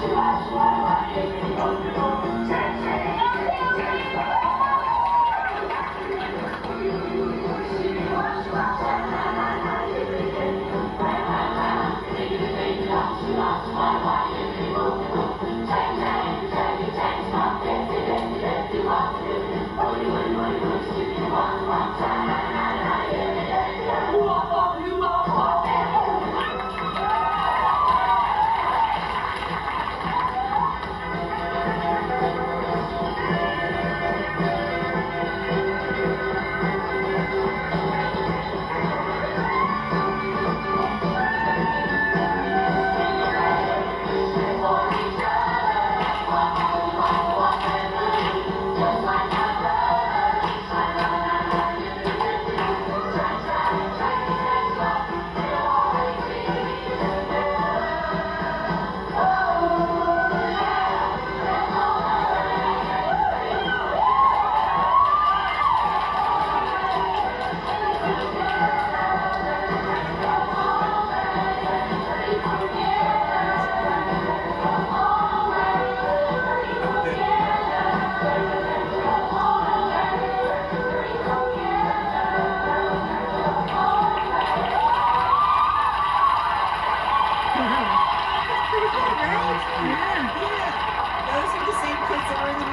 Should I? right? Yeah. Those are the same kids that were in the